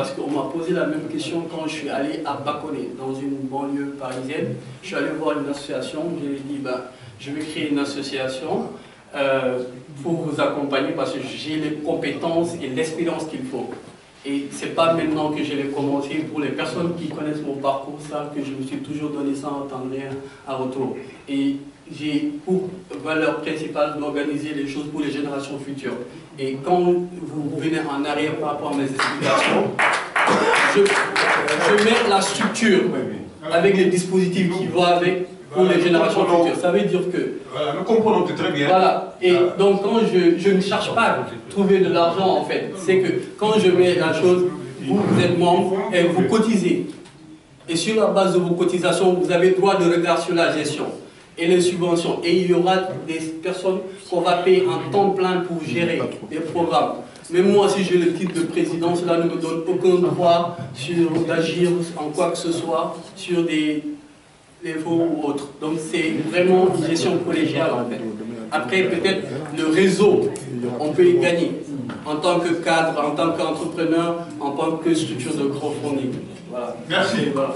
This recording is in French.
parce qu'on m'a posé la même question quand je suis allé à Baconnet, dans une banlieue parisienne. Je suis allé voir une association, je lui ai dit, ben, je vais créer une association euh, pour vous accompagner parce que j'ai les compétences et l'expérience qu'il faut. Et ce n'est pas maintenant que je l'ai commencé. Pour les personnes qui connaissent mon parcours savent que je me suis toujours donné sans attendre rien à retour. Et j'ai pour valeur principale d'organiser les choses pour les générations futures. Et quand vous venez en arrière par rapport à mes explications, je, je mets la structure avec les dispositifs qui vont avec pour les générations futures. Ça veut dire que... Voilà, nous comprenons très bien. Voilà, et donc quand je, je ne cherche pas à trouver de l'argent en fait, c'est que quand je mets la chose, vous, vous êtes membre et vous cotisez. Et sur la base de vos cotisations, vous avez droit de regard sur la gestion et les subventions. Et il y aura des personnes qu'on va payer un temps plein pour gérer des programmes. Mais moi, si j'ai le titre de président, cela ne me donne aucun droit sur d'agir en quoi que ce soit sur des faux ou autres. Donc c'est vraiment une gestion collégiale en fait. Après, peut-être le réseau, on peut y gagner en tant que cadre, en tant qu'entrepreneur, en tant que structure de crowdfunding. Voilà. Merci. Voilà.